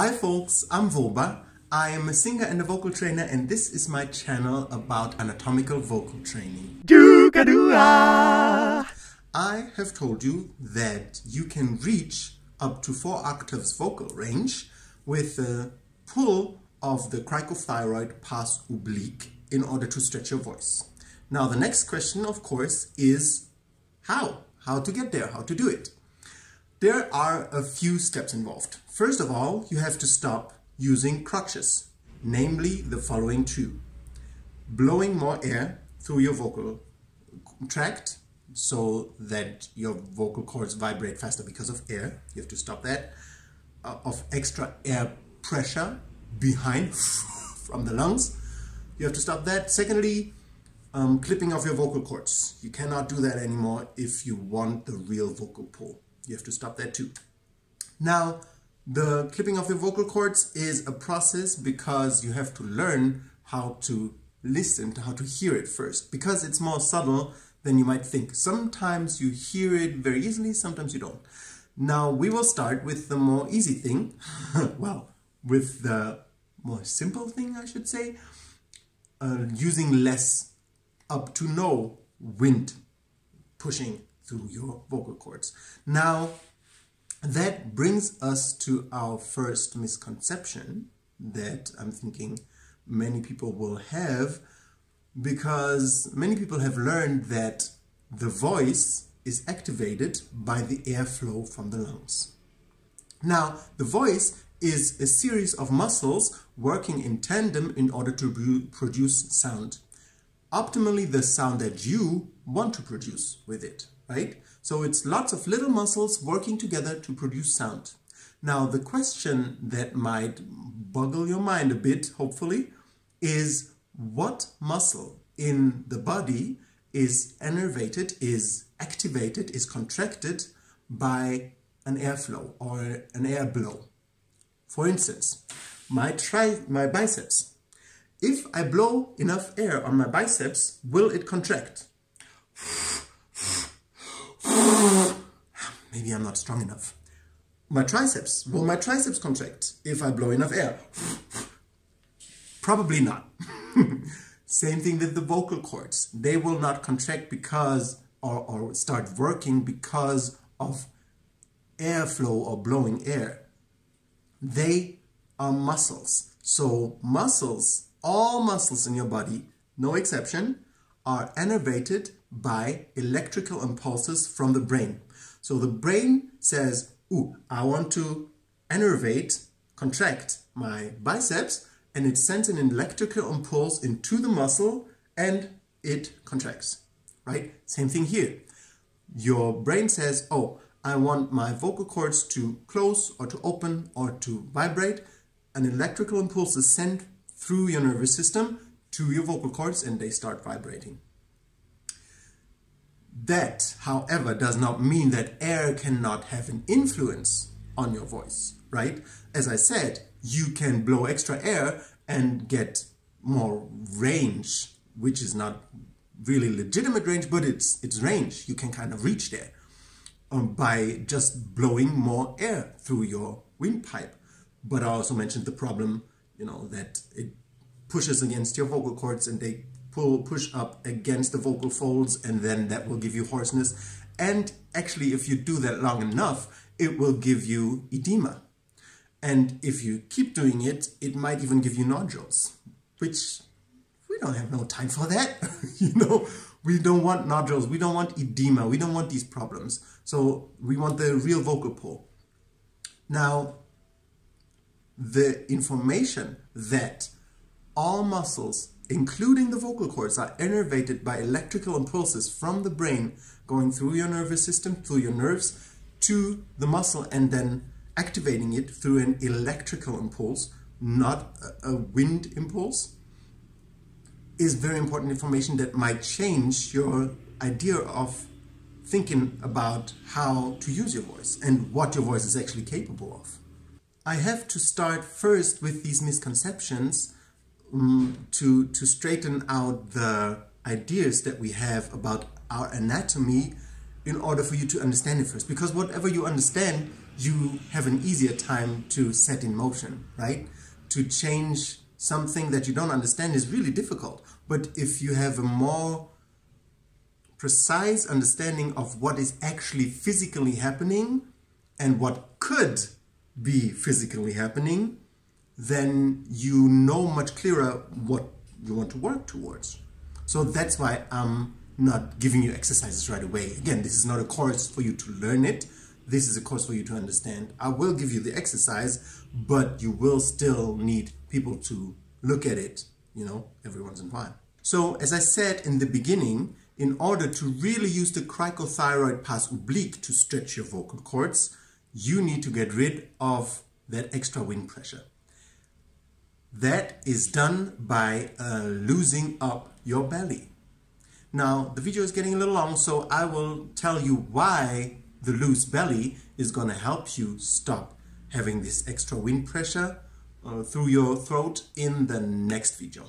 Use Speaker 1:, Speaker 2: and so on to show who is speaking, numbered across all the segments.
Speaker 1: Hi folks, I'm Voba. I am a singer and a vocal trainer and this is my channel about anatomical vocal training. I have told you that you can reach up to 4 octaves vocal range with the pull of the cricothyroid pars oblique in order to stretch your voice. Now the next question of course is how? How to get there, how to do it. There are a few steps involved. First of all, you have to stop using crutches, namely the following two. Blowing more air through your vocal tract so that your vocal cords vibrate faster because of air. You have to stop that. Uh, of extra air pressure behind from the lungs. You have to stop that. Secondly, um, clipping of your vocal cords. You cannot do that anymore if you want the real vocal pull. You have to stop that too. Now, the clipping of your vocal cords is a process because you have to learn how to listen to how to hear it first because it's more subtle than you might think. Sometimes you hear it very easily, sometimes you don't. Now we will start with the more easy thing, well, with the more simple thing I should say, uh, using less up to no wind pushing through your vocal cords. Now that brings us to our first misconception that I'm thinking many people will have because many people have learned that the voice is activated by the airflow from the lungs. Now, the voice is a series of muscles working in tandem in order to produce sound. Optimally, the sound that you want to produce with it, right? So it's lots of little muscles working together to produce sound. Now, the question that might boggle your mind a bit, hopefully, is what muscle in the body is innervated, is activated, is contracted by an airflow or an air blow. For instance, my, tri my biceps. If I blow enough air on my biceps, will it contract? Maybe I'm not strong enough. My triceps, will my triceps contract if I blow enough air? Probably not. Same thing with the vocal cords. They will not contract because or, or start working because of airflow or blowing air. They are muscles. So muscles, all muscles in your body, no exception, are innervated by electrical impulses from the brain. So the brain says, ooh, I want to innervate, contract my biceps, and it sends an electrical impulse into the muscle and it contracts, right? Same thing here. Your brain says, oh, I want my vocal cords to close or to open or to vibrate. An electrical impulse is sent through your nervous system to your vocal cords and they start vibrating. That, however, does not mean that air cannot have an influence on your voice, right? As I said, you can blow extra air and get more range, which is not really legitimate range, but it's, it's range. You can kind of reach there um, by just blowing more air through your windpipe. But I also mentioned the problem, you know, that it pushes against your vocal cords and they pull, push up against the vocal folds and then that will give you hoarseness. And actually, if you do that long enough, it will give you edema. And if you keep doing it, it might even give you nodules, which we don't have no time for that. you know, we don't want nodules, we don't want edema, we don't want these problems. So we want the real vocal pull. Now, the information that all muscles, including the vocal cords, are innervated by electrical impulses from the brain going through your nervous system, through your nerves, to the muscle and then activating it through an electrical impulse, not a wind impulse, is very important information that might change your idea of thinking about how to use your voice and what your voice is actually capable of. I have to start first with these misconceptions um, to, to straighten out the ideas that we have about our anatomy in order for you to understand it first. Because whatever you understand you have an easier time to set in motion, right? To change something that you don't understand is really difficult. But if you have a more precise understanding of what is actually physically happening and what could be physically happening, then you know much clearer what you want to work towards. So that's why I'm not giving you exercises right away. Again, this is not a course for you to learn it. This is a course for you to understand. I will give you the exercise, but you will still need people to look at it, you know, every once in a while. So as I said in the beginning, in order to really use the cricothyroid pars oblique to stretch your vocal cords, you need to get rid of that extra wind pressure. That is done by uh, losing up your belly. Now, the video is getting a little long, so I will tell you why the loose belly is going to help you stop having this extra wind pressure uh, through your throat in the next video.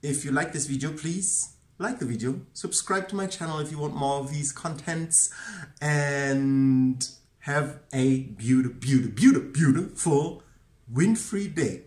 Speaker 1: If you like this video, please like the video, subscribe to my channel if you want more of these contents, and have a beautiful, beautiful, beautiful, beautiful, wind-free day.